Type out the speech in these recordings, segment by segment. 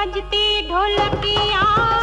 बजती ढोलकियाँ।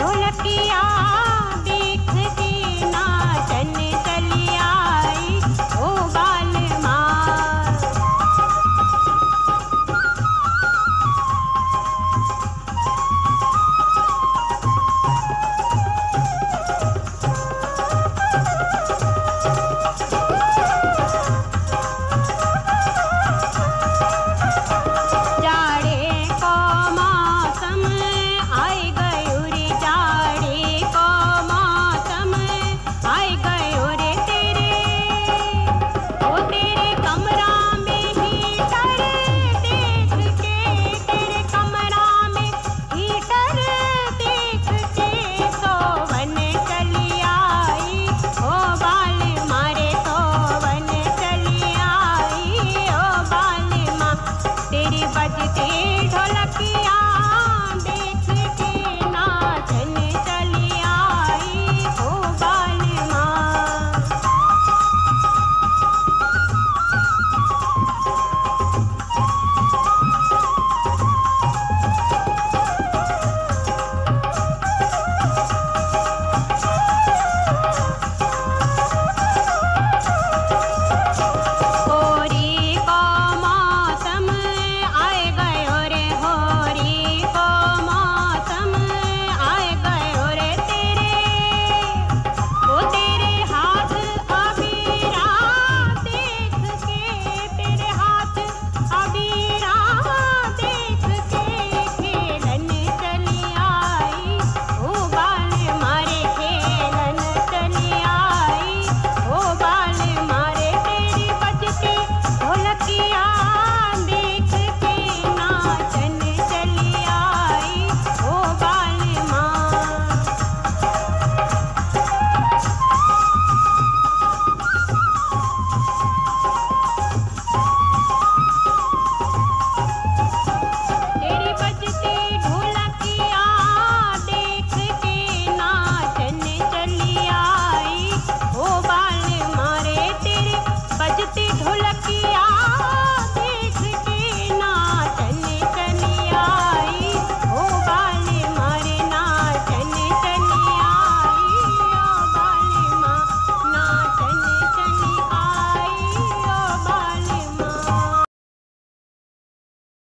ढोलकिया